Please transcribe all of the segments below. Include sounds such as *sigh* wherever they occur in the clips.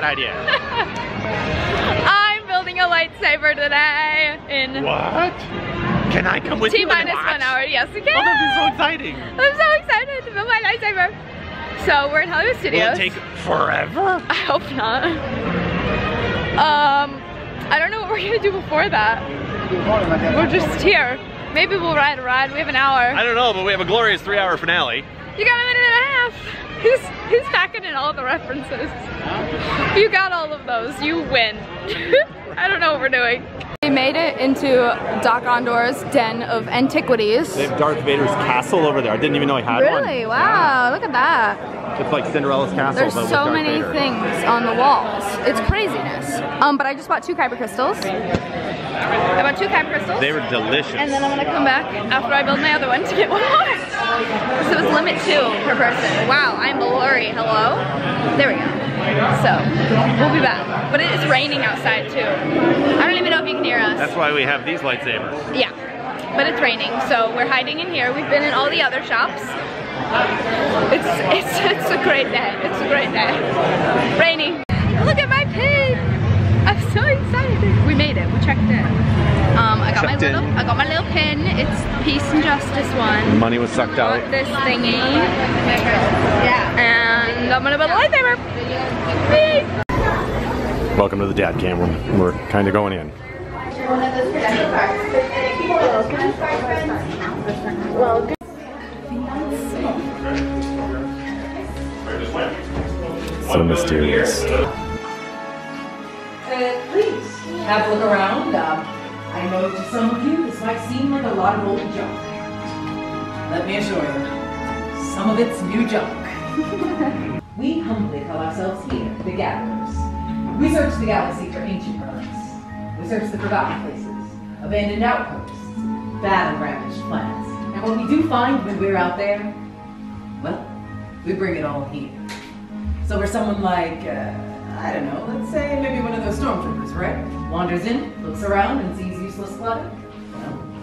that idea? *laughs* I'm building a lightsaber today in What? Can I come with T you minus one hour. Yes, you Oh, can. that'd be so exciting. I'm so excited to build my lightsaber. So we're in Hollywood Will Studios. it take forever? I hope not. Um, I don't know what we're gonna do before that. We're just here. Maybe we'll ride a ride. We have an hour. I don't know, but we have a glorious three-hour finale. You got a minute and a half. All the references? You got all of those. You win. *laughs* I don't know what we're doing. We made it into Dok-Ondar's den of antiquities. They have Darth Vader's castle over there. I didn't even know he had one. Really? Wow, look at that. It's like Cinderella's castle. There's so many Vader. things on the walls. It's craziness. Um, but I just bought two kyber crystals. I bought two kyber crystals. They were delicious. And then I'm gonna come back after I build my other one to get *laughs* one more. So it was limit two per person. Wow, I'm blurry. Hello? There we go. So, we'll be back. But it is raining outside too. I don't even know if you can hear us. That's why we have these lightsabers. Yeah, but it's raining, so we're hiding in here. We've been in all the other shops. It's it's it's a great day. It's a great day. Rainy. Look at my pin. I'm so excited. We made it. We checked in. Um, I got my Checked in. little I got my little pin. It's Peace and Justice one. Money was sucked out. This thingy. And I'm gonna build a lightsaber. Whee! Welcome to the dad cam. We're, we're kind of going in. So mysterious. Uh, please, have a look around. Um, I know to some of you this might seem like a lot of old junk. Let me assure you, some of it's new junk. *laughs* we humbly call ourselves here the Gatherers. We search the galaxy for ancient relics. We search the forgotten places, abandoned outposts, battle-ravaged planets. And what we do find when we're out there, well, we bring it all here. So we're someone like, uh, I don't know, let's say maybe one of those stormtroopers, right? Wanders in, looks around, and sees useless clutter.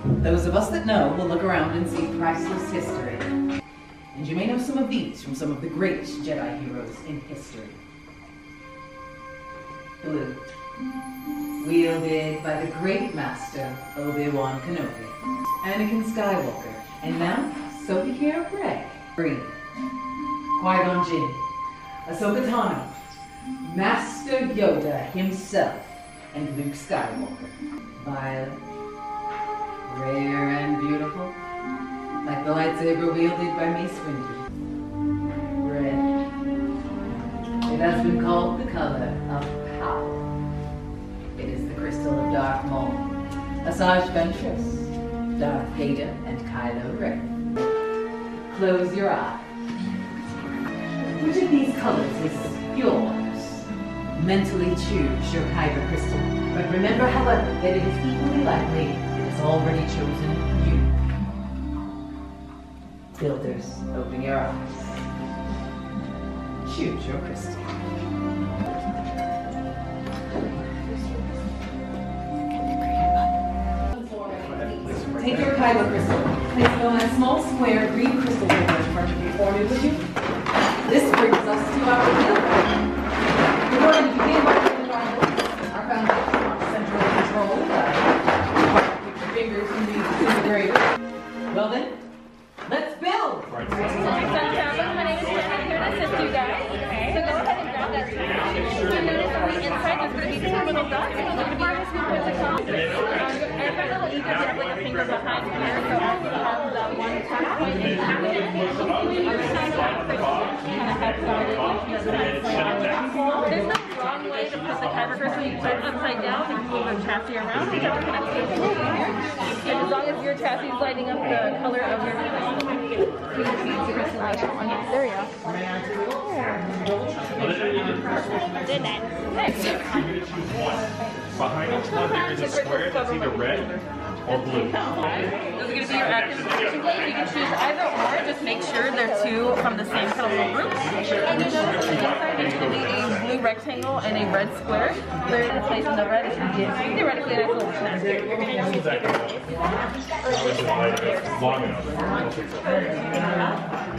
Those of us that know will look around and see priceless history. And you may know some of these from some of the great Jedi heroes in history. Blue. Wielded by the great master Obi-Wan Kenobi. Anakin Skywalker. And now, Sophie Grey. Green. Qui-Gon Jinn. Ahsoka Tano, Master Yoda himself, and Luke Skywalker. Violet, rare and beautiful, like the lightsaber wielded by Mace Windu. Red, it has been called the color of power. It is the crystal of Darth Maul, Asajj Ventress, Darth Vader, and Kylo Ren. Close your eyes. Which of these colors is yours? Mentally choose your kyber crystal, but remember, however, that it is equally likely it has already chosen you. Builders, open your eyes. Choose your crystal. Take your kyber crystal, place it on a small square green crystal in front of you would you? This brings us to our field. We're going to begin by putting our our foundation on central control. Uh, keep your fingers in the disintegrator. Well then, let's build. My name is Brittany. I'm here to assist you guys. So go ahead and grab that trash. You notice on the inside there's going to be two little dots. Those are going to be your two pairs to have like a finger behind here. So I will have the one tap pointing out. Other side of the kind of head side There's no wrong way to put the crystal. You put it upside down and move chassis around. And as long as your chassis is lighting up the color of your crystal, you it. There go. Did. Behind each one there is a square that's either red or blue. Those are going to be your active groups. You can choose either or. Just make sure they're two from the same colorful group. And then on the inside, going to be a blue rectangle and a red square. They're going to place in the red going to be theoretically a little snack. Long enough.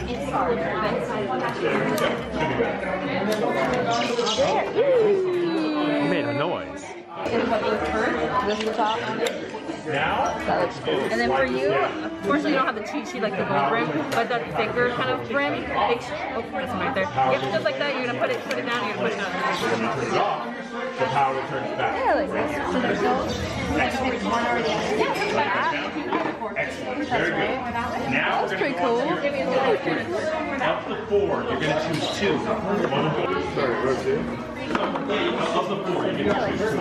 It's hard. You made a noise. Is what was first is the top on. Now, That looks cool. And then for you, unfortunately, you don't have the cheat sheet like the gold rim, but that thicker kind of rim, big. sh- Oh, that's right there. Yep, just like that. You're gonna put it, put it down. You're gonna put it down. the power returns back. Yeah, like this. So there's those. Very good. Now we're Pretty gonna cool. Up to four. You're gonna choose two. One of the four, you're gonna choose two.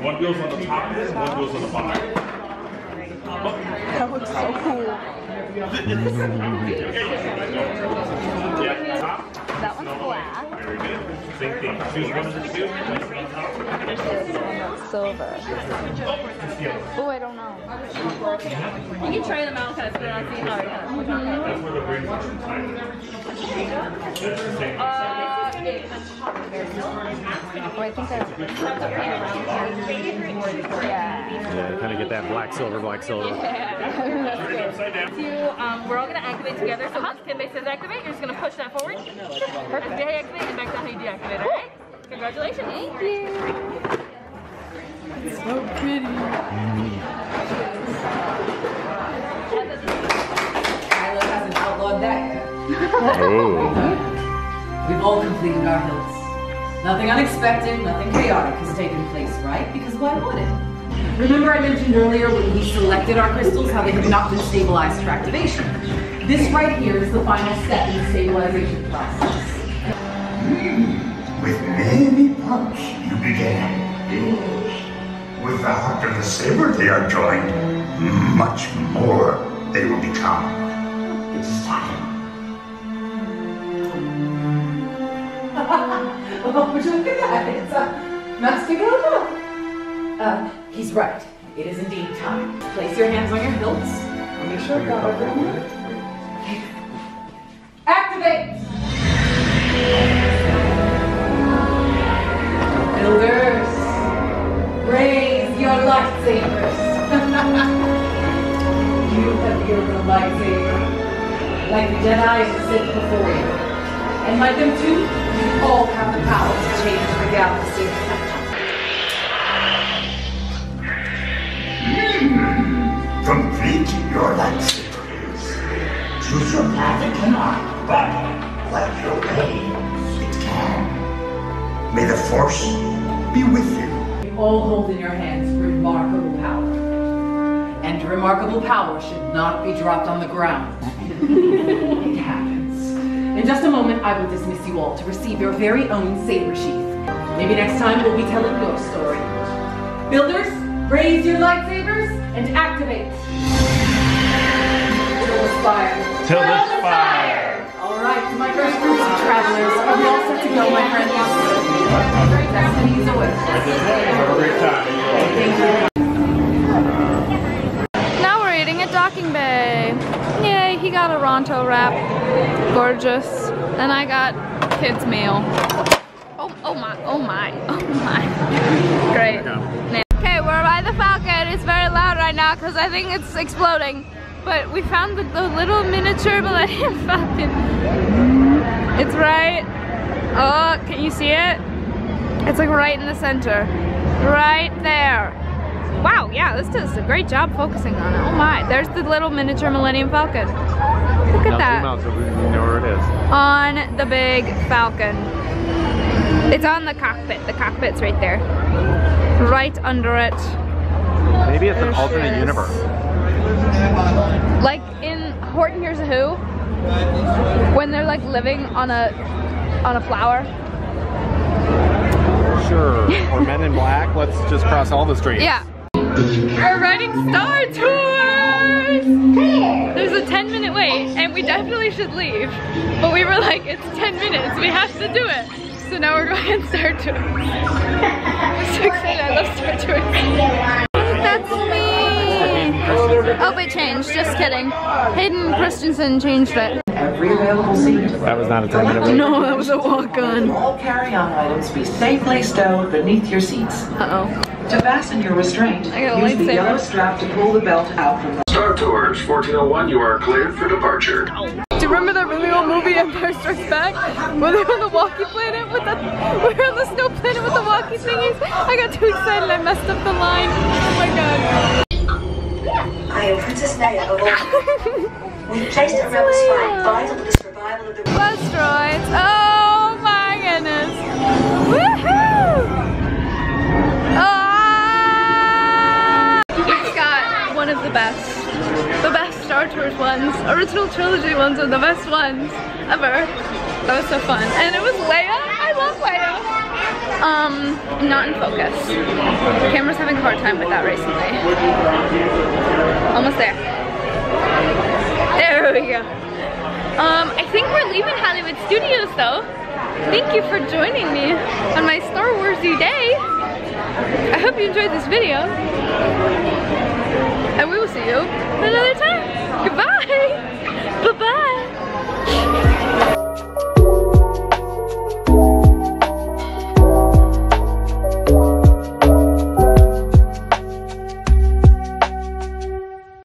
One goes on the top, one goes on the bottom. That looks so cool. Yeah, top. That one's black. Very good. Same thing. Choose one of the two. Place it on top. This one's silver. Oh, I don't know. You can try them out, kind of spin on, see how it kind. That's where the ring is inside. That's the same. Uh, eight. Oh, I think I. Yeah. Yeah, kind of get that black silver, black silver. Upside down. To, um, we're all gonna activate together. So once Kimbe says activate, you're just gonna push that forward. Perfect. Deactivate and back down how you deactivate. All right. Congratulations. Thank you. Kylo hasn't outlawed that yet. Oh. We've all completed our hilts. Nothing unexpected, nothing chaotic has taken place, right? Because why would it? Remember I mentioned earlier when we selected our crystals how they have not been stabilized for activation. This right here is the final step in the stabilization process. With many punch you began. With the heart of the saber they are joined, much more they will become. It's *laughs* time. Oh, would you look at that? It's uh, Master Yoda. Uh, he's right. It is indeed time. Place your hands on your hilts. Make sure I've got everyone. Activate! You have wielded lightsaber, like the Jedi the Sith before you. And like them too, you all have the power to change the galaxy. Hmm. Complete your lightsaber is. Choose your path it cannot, but let your way it can. May the Force be with you. You all hold in your hands remarkable power. Remarkable power should not be dropped on the ground. *laughs* it happens. In just a moment, I will dismiss you all to receive your very own saber sheath. Maybe next time we'll be telling your story. Builders, raise your lightsabers and activate. Till the spire. Till the fire. All right, my first group of travelers, are we all set to go, my friends? Destiny's away. Have Yay, he got a Ronto wrap. Gorgeous. And I got kids meal. Oh, oh my, oh my, *laughs* oh my. Great. Okay, we're by the Falcon. It's very loud right now because I think it's exploding. But we found the, the little miniature Millennium *laughs* Falcon. It's right, oh, can you see it? It's like right in the center. Right there. Wow, yeah, this does a great job focusing on it. Oh my, there's the little miniature Millennium Falcon. Look at Now that. zoom out so we know where it is. On the big Falcon. It's on the cockpit. The cockpit's right there. Right under it. Maybe it's an There she alternate is. universe. Like in Horton Hears a Who, when they're like living on a on a flower. Sure. or Men in Black. Let's just cross all the streets. Yeah. We're riding Star Tours! There's a 10 minute wait and we definitely should leave. But we were like, it's 10 minutes, we have to do it. So now we're going Star Tours. *laughs* I'm so excited, I love Star Tours. That's me! Oh, it changed, just kidding. Hayden Christensen changed it. Every available seat. That was not a 10 minute wait. No, that was a walk on. All carry-on items be safely stowed beneath your seats. Uh oh. To fasten your restraint, I got a use the yellow strap to pull the belt out from the Star Tours 1401, you are cleared for departure. Do you remember that really old movie Empire Strikes Back? Where they were on the walkie planet with the we were on the snow planet with the walkie thingies? I got too excited I messed up the line. Oh my god. I Princess Leia of Alderaan. We placed a rebel spy vital to the survival *laughs* of the Asteroids. Oh my goodness. Woohoo! Ah! It's got one of the best, the best Star Tours ones, original trilogy ones are the best ones ever. That was so fun. And it was Leia. I love Leia. Um, not in focus. The camera's having a hard time with that recently. Almost there. There we go. Um, I think we're leaving Hollywood Studios though. Thank you for joining me on my Star Warsy day. I hope you enjoyed this video. And we will see you another time. Goodbye.